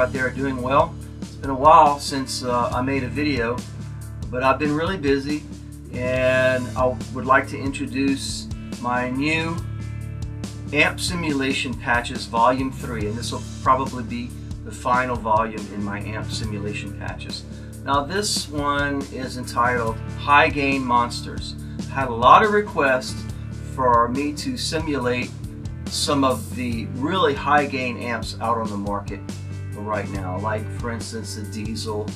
Out there are doing well. It's been a while since uh, I made a video, but I've been really busy and I would like to introduce my new AMP Simulation Patches Volume 3 and this will probably be the final volume in my AMP Simulation Patches. Now this one is entitled High Gain Monsters. I had a lot of requests for me to simulate some of the really high gain amps out on the market right now. Like for instance the Diezel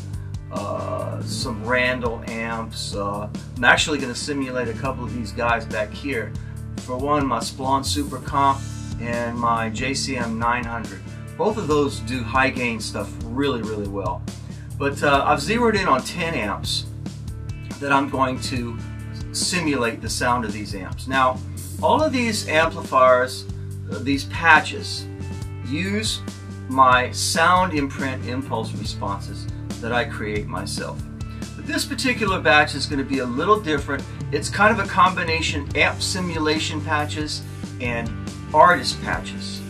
uh, some Randall amps uh, I'm actually going to simulate a couple of these guys back here. For one my Splawn Super Comp and my JCM 900 both of those do high gain stuff really really well. But uh, I've zeroed in on 10 amps that I'm going to simulate the sound of these amps. Now all of these amplifiers these patches use my sound imprint impulse responses that I create myself. But this particular batch is going to be a little different. It's kind of a combination amp simulation patches and artist patches.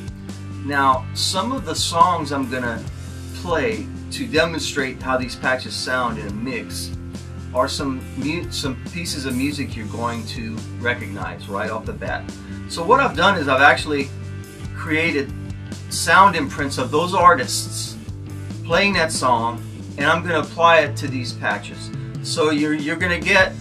Now, some of the songs I'm going to play to demonstrate how these patches sound in a mix are some some pieces of music you're going to recognize right off the bat. So what I've done is I've actually created sound imprints of those artists playing that song and I'm going to apply it to these patches. So you're, you're going to get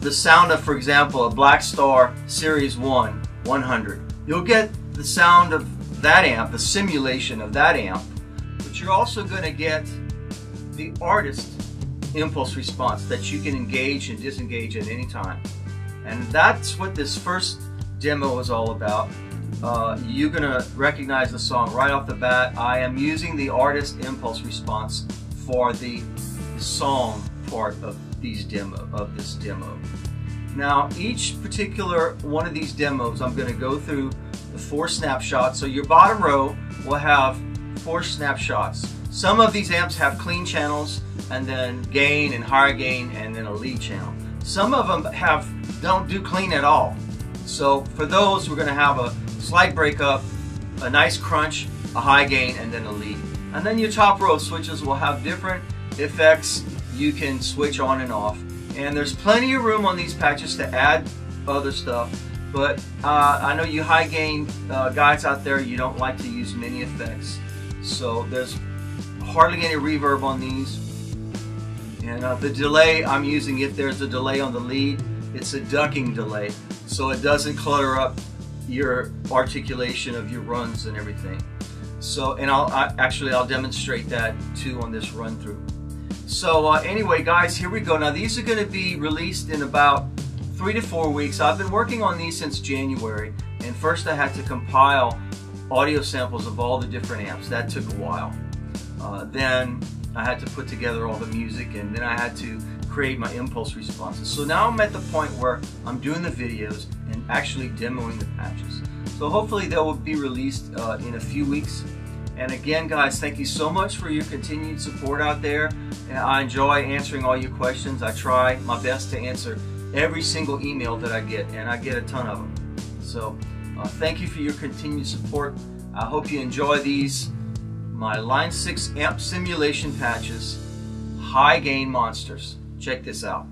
the sound of, for example, a Blackstar Series 1 100. You'll get the sound of that amp, the simulation of that amp, but you're also going to get the artist impulse response that you can engage and disengage at any time. And that's what this first demo is all about. Uh, you're going to recognize the song right off the bat. I am using the artist impulse response for the song part of these demo of this demo. Now each particular one of these demos I'm going to go through the four snapshots. So your bottom row will have four snapshots. Some of these amps have clean channels and then gain and higher gain and then a lead channel. Some of them have don't do clean at all. So for those, we're going to have a slight breakup, a nice crunch, a high gain, and then a lead. And then your top row switches will have different effects you can switch on and off. And there's plenty of room on these patches to add other stuff. But uh, I know you high gain uh, guys out there, you don't like to use many effects. So there's hardly any reverb on these. And uh, the delay I'm using, if there's a delay on the lead, it's a ducking delay so it doesn't clutter up your articulation of your runs and everything. So, and I'll I, actually I'll demonstrate that too on this run through. So uh, anyway, guys, here we go. Now these are going to be released in about three to four weeks. I've been working on these since January, and first I had to compile audio samples of all the different amps. That took a while. Uh, then I had to put together all the music, and then I had to create my impulse responses. So now I'm at the point where I'm doing the videos and actually demoing the patches. So hopefully they will be released uh, in a few weeks. And again, guys, thank you so much for your continued support out there. And I enjoy answering all your questions. I try my best to answer every single email that I get, and I get a ton of them. So uh, thank you for your continued support. I hope you enjoy these, my Line 6 amp simulation patches, high gain monsters. Check this out.